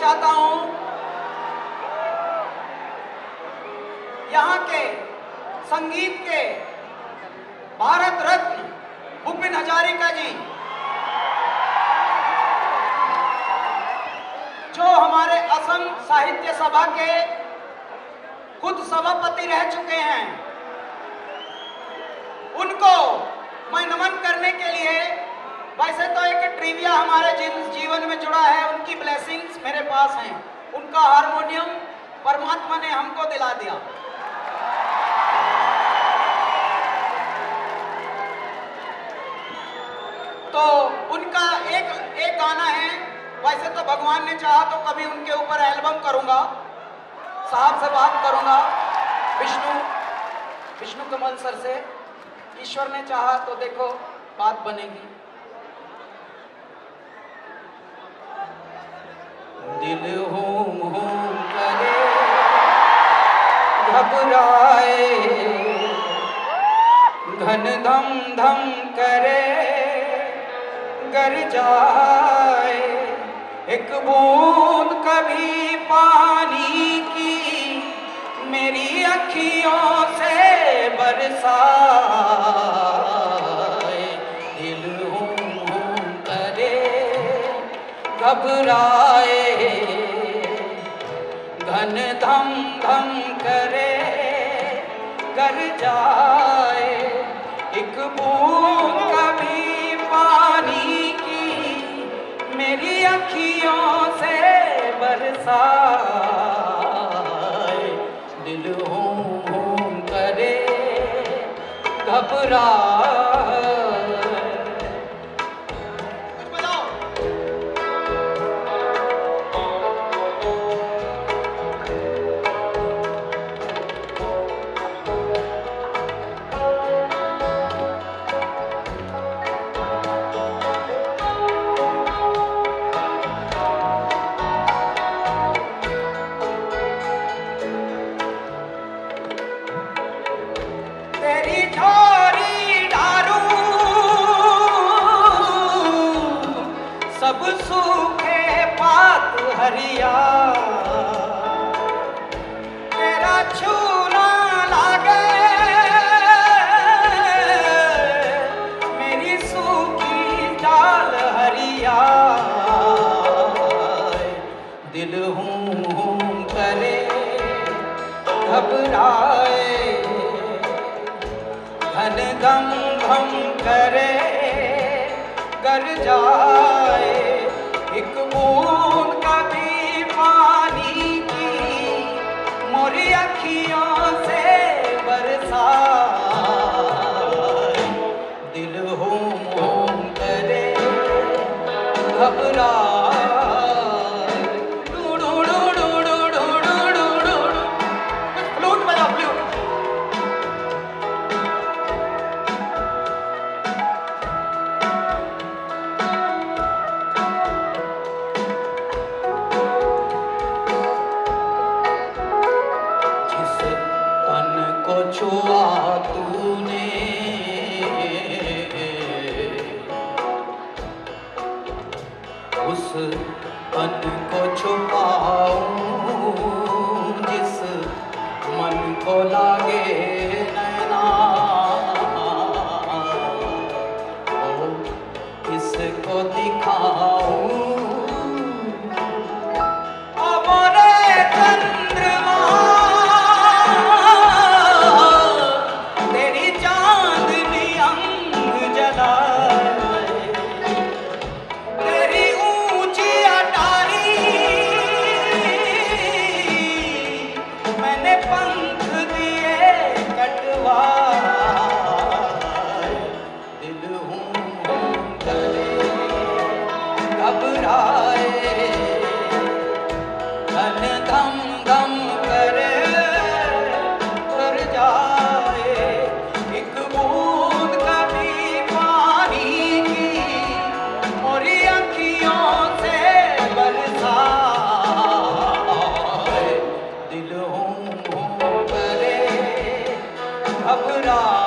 चाहता हूँ। यहाँ के संगीत के भारत रत्न भूपिन हजारिका जी, जो हमारे असम साहित्य सभा के खुद सभापति रह चुके हैं, उनको मैं नमन करने के लिए वैसे तो एक ट्रिविया हमारे जीवन में जुड़ा है ब्लेसिंग्स मेरे पास हैं। उनका हारमोनियम परमात्मा ने हमको दिला दिया। तो उनका एक एक गाना है, वैसे तो भगवान ने चाहा तो कभी उनके ऊपर एल्बम करूँगा। साहब से बात करूँगा। विष्णु विष्णु कमल सर से। ईश्वर ने चाहा तो देखो, बात बनेगी। दिल होम होम करे, घबराए, घन धम धम करे गर जाए। एक बूंद कभी पानी की, मेरी अखियों से बरसा घबराए। घन धम धम करे कर जाए। एक बूंद कभी पानी की मेरी अखियों से बरसा दिल होम होम करे घबरा हरिया। तेरा छूना मेरी सूखी डाल हरिया। दिल हूँ हूँ करे घबराए। घन गम घम करे कर जाए। एक दिल होम करे घबरा छुआ तूने। उस पन को जिस मन को लागे। 감사합니다.